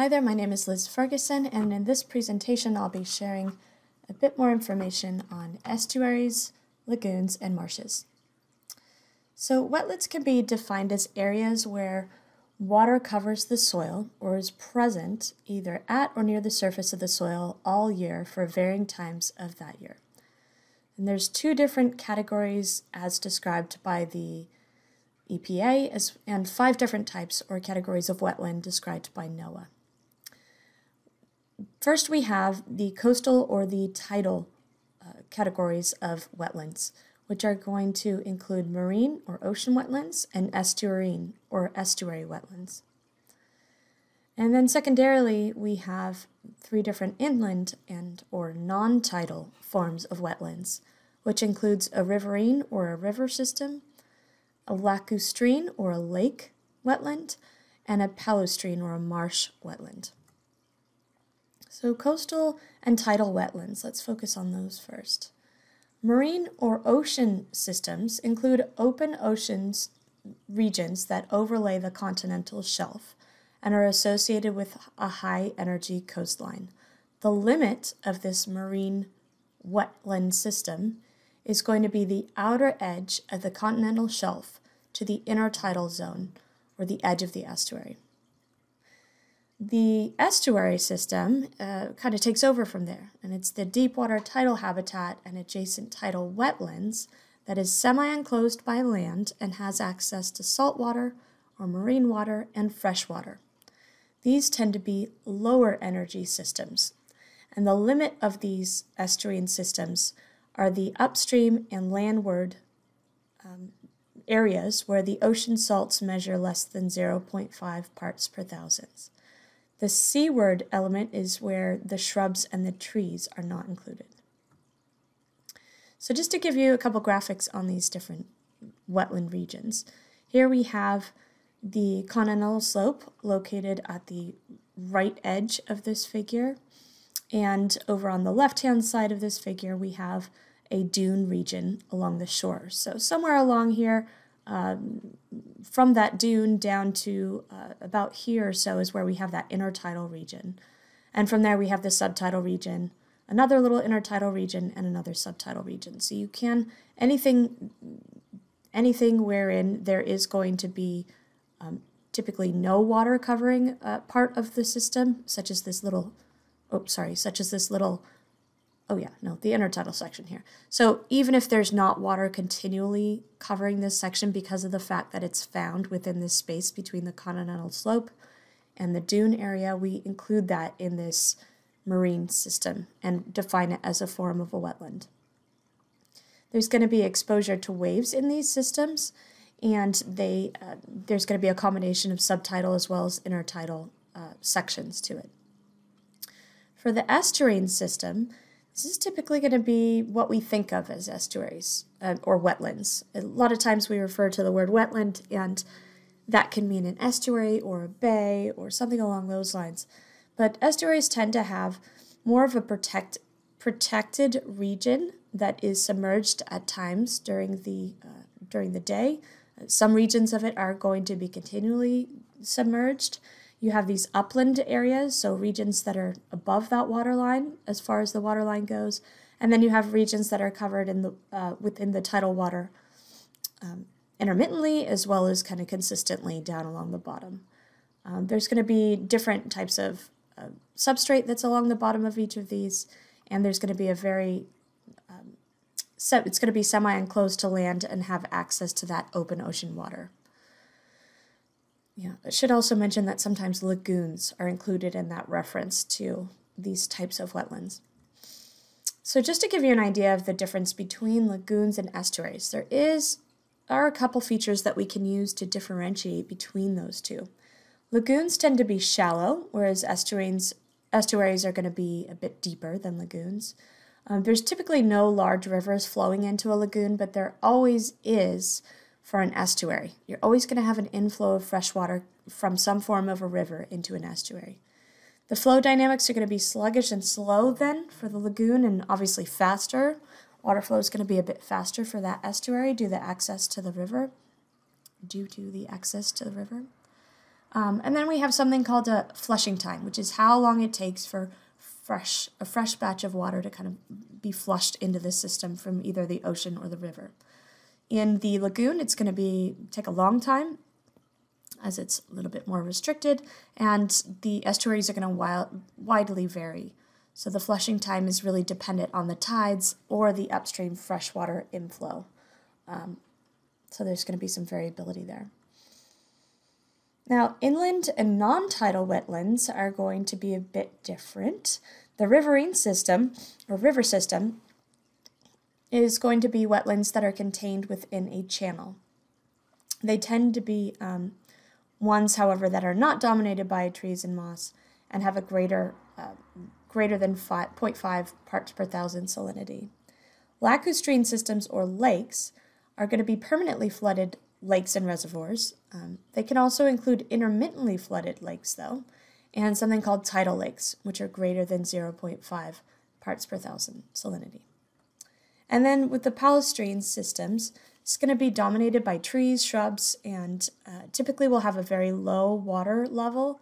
Hi there, my name is Liz Ferguson, and in this presentation I'll be sharing a bit more information on estuaries, lagoons, and marshes. So wetlands can be defined as areas where water covers the soil or is present either at or near the surface of the soil all year for varying times of that year. And there's two different categories as described by the EPA as, and five different types or categories of wetland described by NOAA. First, we have the coastal or the tidal uh, categories of wetlands, which are going to include marine or ocean wetlands and estuarine or estuary wetlands. And then secondarily, we have three different inland and or non-tidal forms of wetlands, which includes a riverine or a river system, a lacustrine or a lake wetland, and a palustrine or a marsh wetland. So coastal and tidal wetlands, let's focus on those first. Marine or ocean systems include open oceans regions that overlay the continental shelf and are associated with a high energy coastline. The limit of this marine wetland system is going to be the outer edge of the continental shelf to the intertidal zone or the edge of the estuary. The estuary system uh, kind of takes over from there, and it's the deep water tidal habitat and adjacent tidal wetlands that is semi enclosed by land and has access to salt water or marine water and fresh water. These tend to be lower energy systems, and the limit of these estuarine systems are the upstream and landward um, areas where the ocean salts measure less than 0.5 parts per thousands. The seaward element is where the shrubs and the trees are not included. So just to give you a couple graphics on these different wetland regions. Here we have the continental slope located at the right edge of this figure. And over on the left-hand side of this figure, we have a dune region along the shore. So somewhere along here, um, from that dune down to uh, about here or so is where we have that intertidal region. And from there we have the subtidal region, another little intertidal region, and another subtidal region. So you can, anything, anything wherein there is going to be um, typically no water covering uh, part of the system, such as this little, oh, sorry, such as this little oh yeah, no, the intertidal section here. So even if there's not water continually covering this section because of the fact that it's found within this space between the continental slope and the dune area, we include that in this marine system and define it as a form of a wetland. There's going to be exposure to waves in these systems, and they uh, there's going to be a combination of subtidal as well as intertidal uh, sections to it. For the estuarine system, this is typically going to be what we think of as estuaries uh, or wetlands. A lot of times we refer to the word wetland, and that can mean an estuary or a bay or something along those lines. But estuaries tend to have more of a protect, protected region that is submerged at times during the uh, during the day. Some regions of it are going to be continually submerged, you have these upland areas, so regions that are above that water line as far as the water line goes, and then you have regions that are covered in the uh, within the tidal water um, intermittently as well as kind of consistently down along the bottom. Um, there's going to be different types of uh, substrate that's along the bottom of each of these, and there's going to be a very um, it's going to be semi-enclosed to land and have access to that open ocean water. Yeah, I should also mention that sometimes lagoons are included in that reference to these types of wetlands. So just to give you an idea of the difference between lagoons and estuaries, there is are a couple features that we can use to differentiate between those two. Lagoons tend to be shallow, whereas estuaries, estuaries are going to be a bit deeper than lagoons. Um, there's typically no large rivers flowing into a lagoon, but there always is for an estuary. You're always going to have an inflow of fresh water from some form of a river into an estuary. The flow dynamics are going to be sluggish and slow then for the lagoon and obviously faster. Water flow is going to be a bit faster for that estuary due to the access to the river, due to the access to the river. Um, and then we have something called a flushing time, which is how long it takes for fresh a fresh batch of water to kind of be flushed into the system from either the ocean or the river. In the lagoon, it's going to be take a long time as it's a little bit more restricted, and the estuaries are going to wild, widely vary. So the flushing time is really dependent on the tides or the upstream freshwater inflow. Um, so there's going to be some variability there. Now, inland and non tidal wetlands are going to be a bit different. The riverine system, or river system, is going to be wetlands that are contained within a channel. They tend to be um, ones, however, that are not dominated by trees and moss and have a greater, uh, greater than 5, 0.5 parts per thousand salinity. Lacustrine systems or lakes are going to be permanently flooded lakes and reservoirs. Um, they can also include intermittently flooded lakes, though, and something called tidal lakes, which are greater than 0.5 parts per thousand salinity. And then with the palustrine systems, it's going to be dominated by trees, shrubs, and uh, typically will have a very low water level.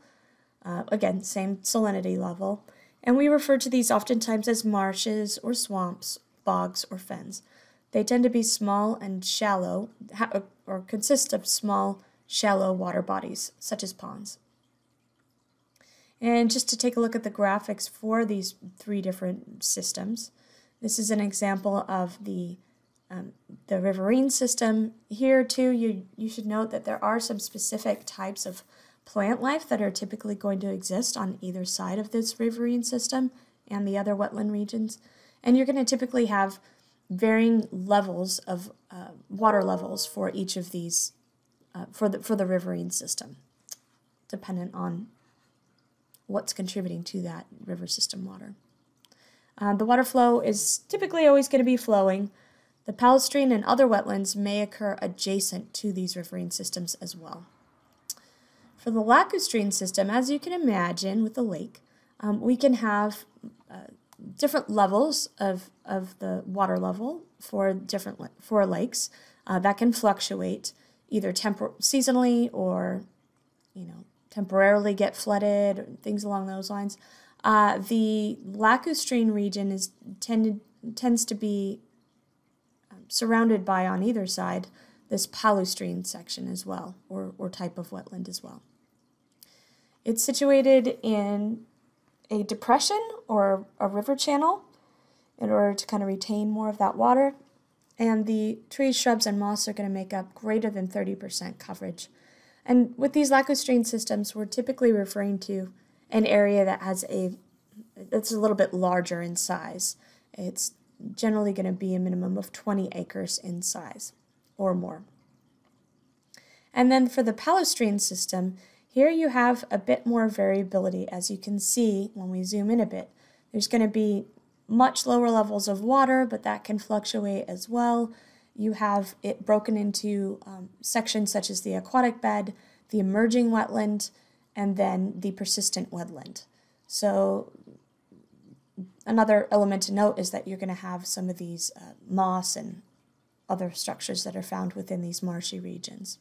Uh, again, same salinity level. And we refer to these oftentimes as marshes or swamps, bogs, or fens. They tend to be small and shallow, or consist of small, shallow water bodies, such as ponds. And just to take a look at the graphics for these three different systems, this is an example of the um, the riverine system. Here too, you, you should note that there are some specific types of plant life that are typically going to exist on either side of this riverine system and the other wetland regions. And you're going to typically have varying levels of uh, water levels for each of these uh, for the for the riverine system, dependent on what's contributing to that river system water. Uh, the water flow is typically always going to be flowing. The palustrine and other wetlands may occur adjacent to these riverine systems as well. For the lacustrine system, as you can imagine with the lake, um, we can have uh, different levels of, of the water level for different for lakes uh, that can fluctuate either tempor- seasonally or you know temporarily get flooded things along those lines. Uh, the lacustrine region is tended tends to be um, surrounded by on either side this palustrine section as well, or, or type of wetland as well. It's situated in a depression or a river channel in order to kind of retain more of that water. And the trees, shrubs, and moss are going to make up greater than 30% coverage. And with these lacustrine systems, we're typically referring to an area that has a that's a little bit larger in size. It's generally going to be a minimum of 20 acres in size or more. And then for the palustrine system, here you have a bit more variability as you can see when we zoom in a bit. There's going to be much lower levels of water, but that can fluctuate as well. You have it broken into um, sections such as the aquatic bed, the emerging wetland, and then the persistent wetland. So another element to note is that you're going to have some of these uh, moss and other structures that are found within these marshy regions.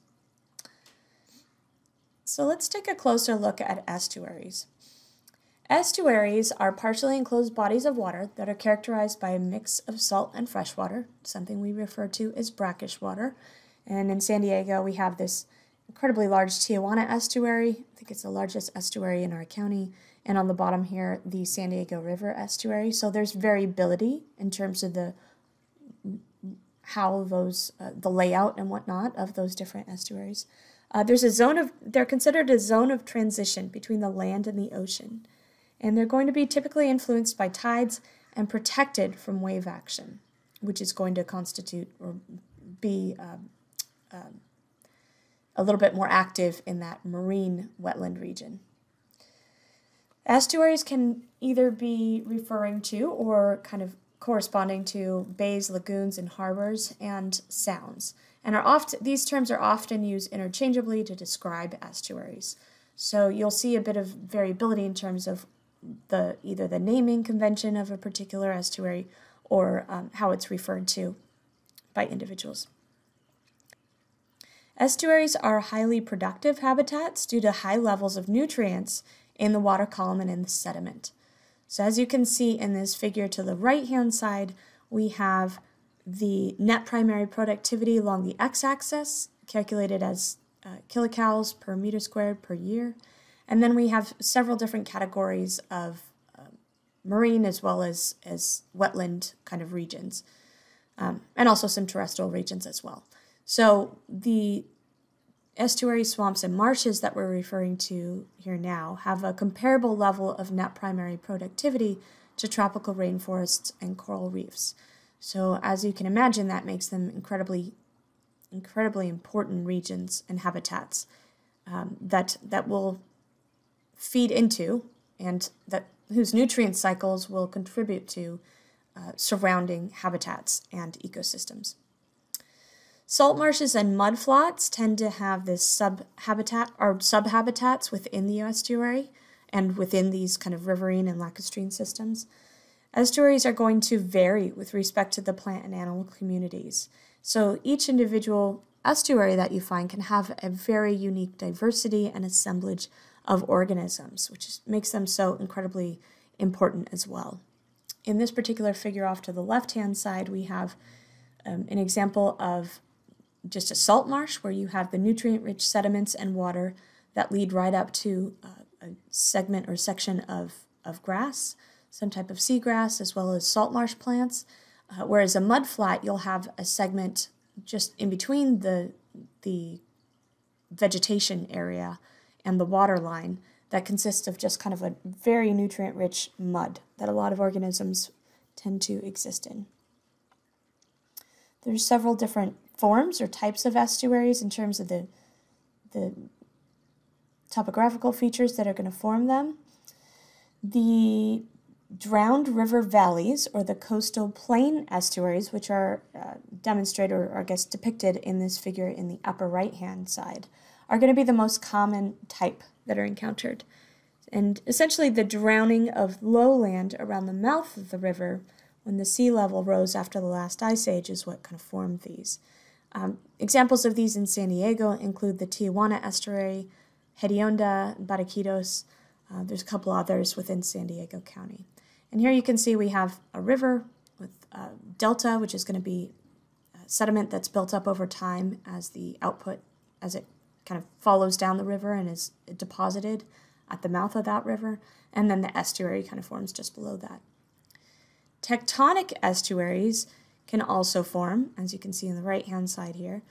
So let's take a closer look at estuaries. Estuaries are partially enclosed bodies of water that are characterized by a mix of salt and freshwater, something we refer to as brackish water. And in San Diego, we have this incredibly large Tijuana estuary. I think it's the largest estuary in our county. And on the bottom here, the San Diego River estuary. So there's variability in terms of the how those, uh, the layout and whatnot of those different estuaries. Uh, there's a zone of, they're considered a zone of transition between the land and the ocean, and they're going to be typically influenced by tides and protected from wave action, which is going to constitute or be um, um, a little bit more active in that marine wetland region. Estuaries can either be referring to or kind of corresponding to bays, lagoons, and harbors and sounds and are often these terms are often used interchangeably to describe estuaries. So you'll see a bit of variability in terms of the either the naming convention of a particular estuary or um, how it's referred to by individuals. Estuaries are highly productive habitats due to high levels of nutrients in the water column and in the sediment. So as you can see in this figure to the right-hand side, we have the net primary productivity along the x-axis, calculated as uh, kilocalories per meter squared per year. And then we have several different categories of uh, marine as well as, as wetland kind of regions, um, and also some terrestrial regions as well. So the estuary swamps and marshes that we're referring to here now have a comparable level of net primary productivity to tropical rainforests and coral reefs. So as you can imagine, that makes them incredibly, incredibly important regions and habitats um, that that will feed into and that whose nutrient cycles will contribute to uh, surrounding habitats and ecosystems. Salt marshes and mudflats tend to have this subhabitat or subhabitats within the estuary and within these kind of riverine and lacustrine systems. Estuaries are going to vary with respect to the plant and animal communities. So each individual estuary that you find can have a very unique diversity and assemblage of organisms, which makes them so incredibly important as well. In this particular figure off to the left-hand side, we have um, an example of just a salt marsh where you have the nutrient-rich sediments and water that lead right up to uh, a segment or section of, of grass, some type of seagrass, as well as salt marsh plants. Uh, whereas a mud flat, you'll have a segment just in between the, the vegetation area and the water line that consists of just kind of a very nutrient-rich mud that a lot of organisms tend to exist in. There's several different forms or types of estuaries in terms of the, the topographical features that are going to form them. The drowned river valleys, or the coastal plain estuaries, which are uh, demonstrated or I guess depicted in this figure in the upper right-hand side, are going to be the most common type that are encountered. And essentially the drowning of lowland around the mouth of the river when the sea level rose after the last ice age is what kind of formed these. Um, examples of these in San Diego include the Tijuana Estuary, Hedionda, Batiquitos. Uh, there's a couple others within San Diego County. And here you can see we have a river with a delta, which is going to be sediment that's built up over time as the output, as it kind of follows down the river and is deposited at the mouth of that river. And then the estuary kind of forms just below that. Tectonic estuaries can also form, as you can see on the right-hand side here,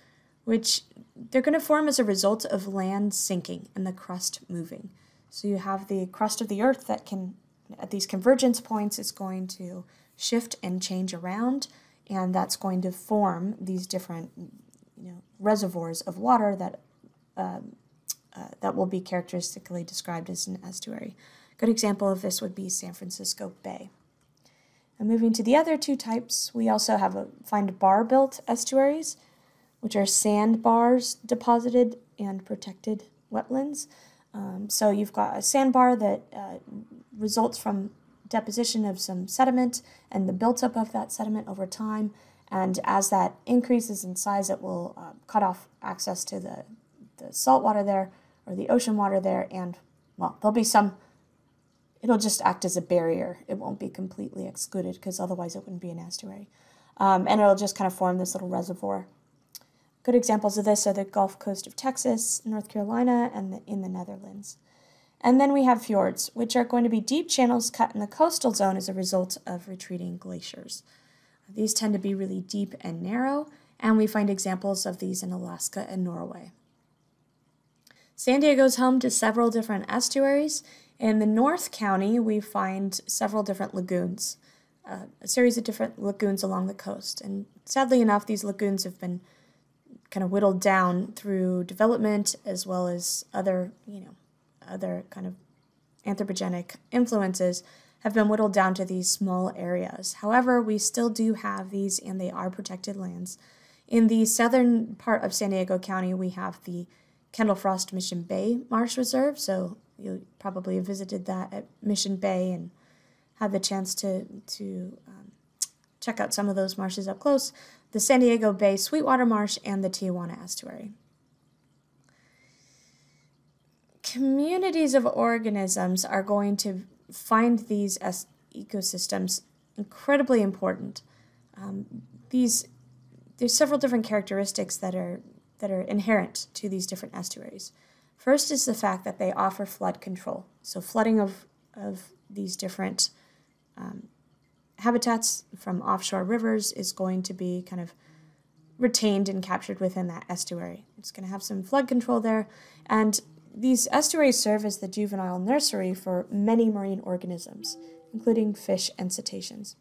which they're going to form as a result of land sinking and the crust moving. So you have the crust of the earth that can, at these convergence points, is going to shift and change around, and that's going to form these different you know, reservoirs of water that, um, uh, that will be characteristically described as an estuary. A good example of this would be San Francisco Bay. And moving to the other two types, we also have a, find bar-built estuaries, which are sandbars deposited and protected wetlands. Um, so you've got a sandbar that uh, results from deposition of some sediment and the built-up of that sediment over time. And as that increases in size, it will uh, cut off access to the, the salt water there or the ocean water there. And, well, there'll be some it'll just act as a barrier. It won't be completely excluded because otherwise it wouldn't be an estuary. Um, and it'll just kind of form this little reservoir. Good examples of this are the Gulf Coast of Texas, North Carolina, and the, in the Netherlands. And then we have fjords, which are going to be deep channels cut in the coastal zone as a result of retreating glaciers. These tend to be really deep and narrow, and we find examples of these in Alaska and Norway. San Diego is home to several different estuaries, in the North County, we find several different lagoons, uh, a series of different lagoons along the coast. And sadly enough, these lagoons have been kind of whittled down through development as well as other, you know, other kind of anthropogenic influences have been whittled down to these small areas. However, we still do have these and they are protected lands. In the southern part of San Diego County, we have the Kendall Frost Mission Bay Marsh Reserve, so you probably visited that at Mission Bay and had the chance to to um, check out some of those marshes up close. The San Diego Bay Sweetwater Marsh and the Tijuana Estuary. communities of organisms are going to find these ecosystems incredibly important. Um, these there's several different characteristics that are that are inherent to these different estuaries. First is the fact that they offer flood control. So flooding of of these different um, habitats from offshore rivers is going to be kind of retained and captured within that estuary. It's going to have some flood control there, and these estuaries serve as the juvenile nursery for many marine organisms, including fish and cetaceans.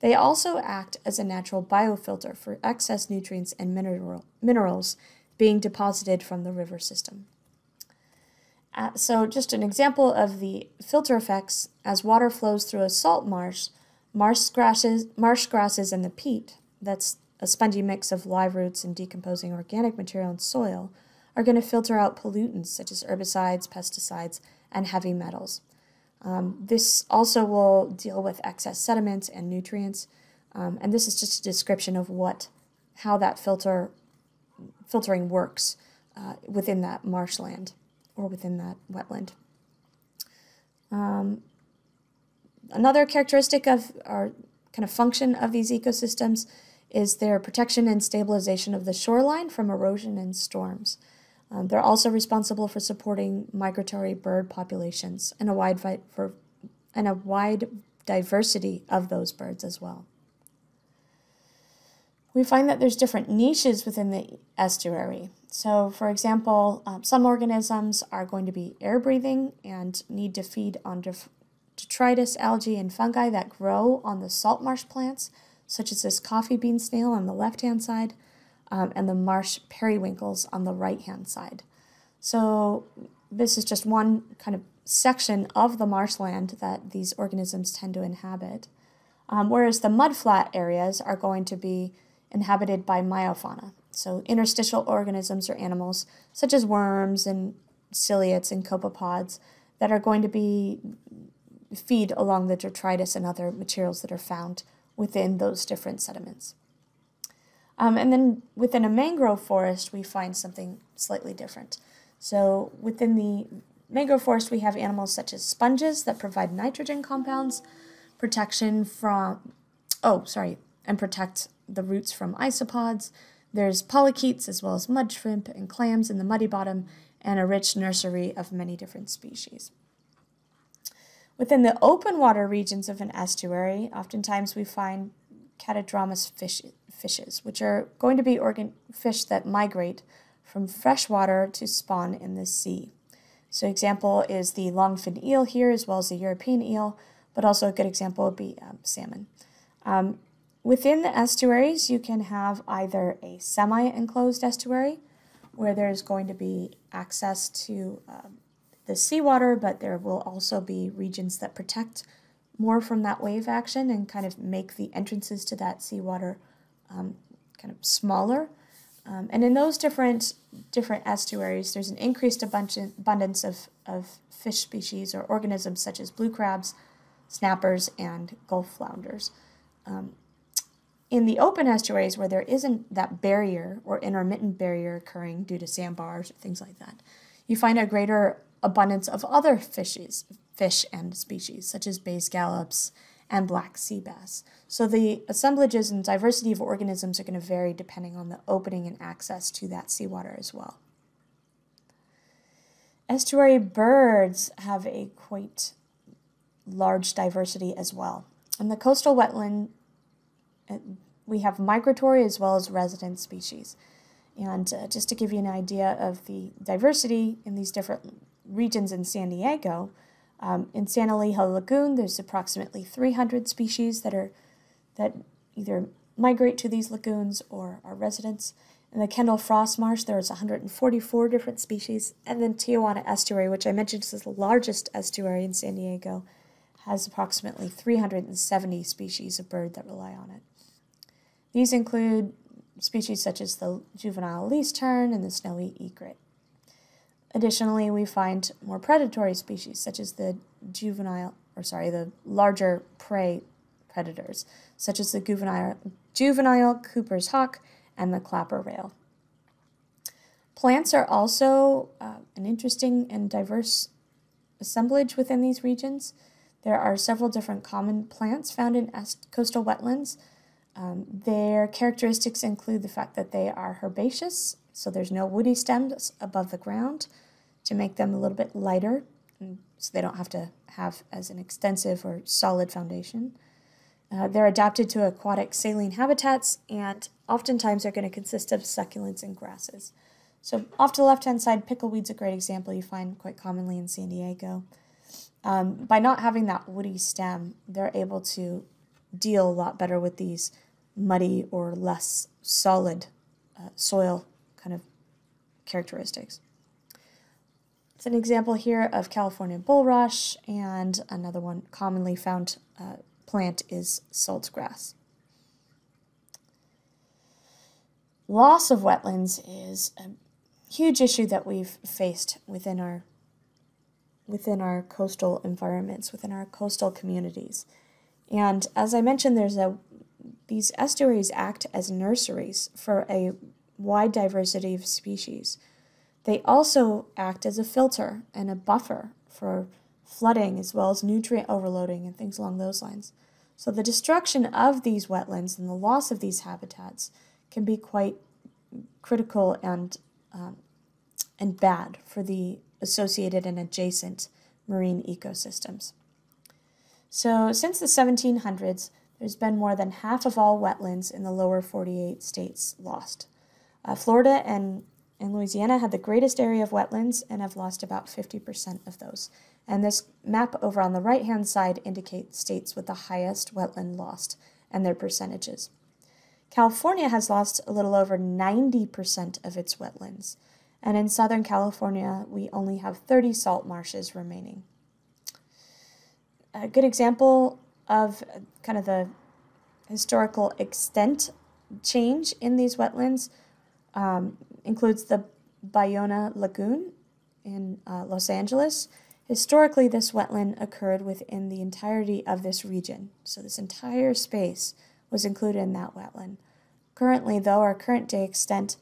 They also act as a natural biofilter for excess nutrients and mineral, minerals being deposited from the river system. Uh, so, just an example of the filter effects as water flows through a salt marsh, marsh grasses, marsh grasses and the peat, that's a spongy mix of live roots and decomposing organic material in soil, are going to filter out pollutants such as herbicides, pesticides, and heavy metals. Um, this also will deal with excess sediments and nutrients, um, and this is just a description of what, how that filter, filtering works uh, within that marshland or within that wetland. Um, another characteristic of our kind of function of these ecosystems is their protection and stabilization of the shoreline from erosion and storms. Um, they're also responsible for supporting migratory bird populations and a wide for and a wide diversity of those birds as well. We find that there's different niches within the estuary. So, for example, um, some organisms are going to be air breathing and need to feed on def- detritus, algae, and fungi that grow on the salt marsh plants, such as this coffee bean snail on the left hand side um, and the marsh periwinkles on the right hand side. So this is just one kind of section of the marshland that these organisms tend to inhabit. Um, whereas the mudflat areas are going to be inhabited by meiofauna, so interstitial organisms or animals such as worms and ciliates and copepods that are going to be feed along the detritus and other materials that are found within those different sediments. Um, and then within a mangrove forest, we find something slightly different. So within the mangrove forest, we have animals such as sponges that provide nitrogen compounds, protection from, oh, sorry, and protect the roots from isopods. There's polychaetes as well as mud shrimp and clams in the muddy bottom, and a rich nursery of many different species. Within the open water regions of an estuary, oftentimes we find catadromous fish, fishes, which are going to be organ fish that migrate from freshwater to spawn in the sea. So example is the longfin eel here, as well as the European eel, but also a good example would be um, salmon. Um, within the estuaries, you can have either a semi-enclosed estuary, where there's going to be access to um, the seawater, but there will also be regions that protect more from that wave action and kind of make the entrances to that seawater um, kind of smaller. Um, and in those different different estuaries, there's an increased abundance of, of fish species or organisms such as blue crabs, snappers, and gulf flounders. Um, in the open estuaries where there isn't that barrier or intermittent barrier occurring due to sandbars or things like that, you find a greater abundance of other fishes, fish and species, such as bay scallops and black sea bass. So the assemblages and diversity of organisms are going to vary depending on the opening and access to that seawater as well. Estuary birds have a quite large diversity as well. And the coastal wetland, we have migratory as well as resident species. And uh, just to give you an idea of the diversity in these different regions in San Diego, um, in San Elijo Lagoon, there's approximately 300 species that are that either migrate to these lagoons or are residents. In the Kendall Frost Marsh, there's 144 different species. And then Tijuana Estuary, which I mentioned is the largest estuary in San Diego, has approximately 370 species of bird that rely on it. These include species such as the juvenile least tern and the snowy egret. Additionally, we find more predatory species such as the juvenile, or sorry, the larger prey predators, such as the juvenile, juvenile Cooper's hawk and the clapper rail. Plants are also uh, an interesting and diverse assemblage within these regions. There are several different common plants found in coastal wetlands. Um, their characteristics include the fact that they are herbaceous, so there's no woody stems above the ground to make them a little bit lighter, so they don't have to have as an extensive or solid foundation. Uh, they're adapted to aquatic saline habitats, and oftentimes they're going to consist of succulents and grasses. So off to the left-hand side, pickleweed's a great example you find quite commonly in San Diego. Um, by not having that woody stem, they're able to deal a lot better with these muddy or less solid uh, soil kind of characteristics. It's an example here of California bulrush, and another one commonly found uh, plant is saltgrass. Loss of wetlands is a huge issue that we've faced within our within our coastal environments, within our coastal communities. And as I mentioned, there's a these estuaries act as nurseries for a wide diversity of species. They also act as a filter and a buffer for flooding as well as nutrient overloading and things along those lines. So the destruction of these wetlands and the loss of these habitats can be quite critical and um, and bad for the associated and adjacent marine ecosystems. So since the 1700s, there's been more than half of all wetlands in the lower 48 states lost. Uh, Florida and, and Louisiana had the greatest area of wetlands and have lost about 50% of those. And this map over on the right hand side indicates states with the highest wetland lost and their percentages. California has lost a little over 90% of its wetlands, and in Southern California, we only have 30 salt marshes remaining. A good example of kind of the historical extent change in these wetlands um, includes the Ballona Lagoon in uh, Los Angeles. Historically, this wetland occurred within the entirety of this region, so this entire space was included in that wetland. Currently, though, our current day extent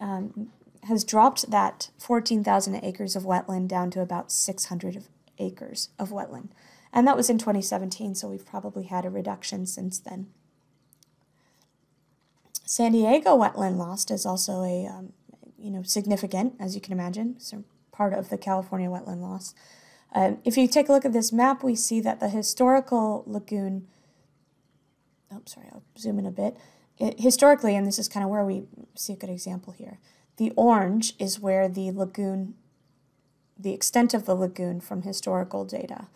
um, has dropped that 14,000 acres of wetland down to about 600 acres of wetland. And that was in 2017, so we've probably had a reduction since then. San Diego wetland lost is also a um, you know significant, as you can imagine, so part of the California wetland loss. Uh, if you take a look at this map, we see that the historical lagoon. Oh, sorry, I'll zoom in a bit. It, historically, and this is kind of where we see a good example here. The orange is where the lagoon, the extent of the lagoon from historical data.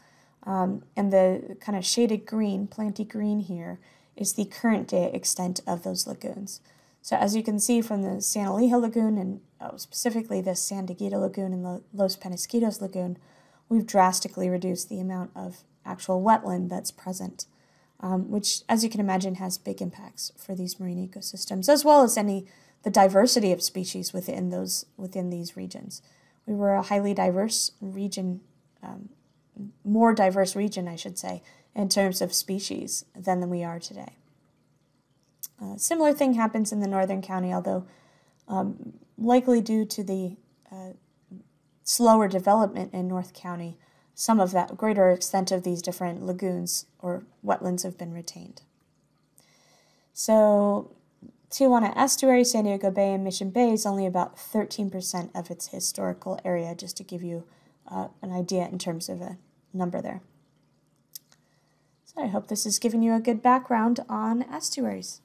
Um, and the kind of shaded green, planty green here, is the current day extent of those lagoons. So as you can see from the San Elijo Lagoon and oh, specifically the San Dieguito Lagoon and the Los Penasquitos Lagoon, we've drastically reduced the amount of actual wetland that's present, um, which, as you can imagine, has big impacts for these marine ecosystems, as well as any the diversity of species within those within these regions. We were a highly diverse region, um, more diverse region, I should say, in terms of species than we are today. A similar thing happens in the northern county, although um, likely due to the uh, slower development in North County, some of that greater extent of these different lagoons or wetlands have been retained. So Tijuana Estuary, San Diego Bay, and Mission Bay is only about 13% of its historical area, just to give you uh, an idea in terms of a number there. So I hope this has given you a good background on estuaries.